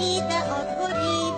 いたおこり」